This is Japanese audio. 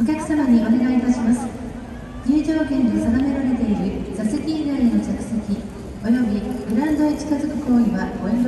お客様にお願いいたします。入場券で定められている座席以外への着席およびグランドへ近づく行為はご遠慮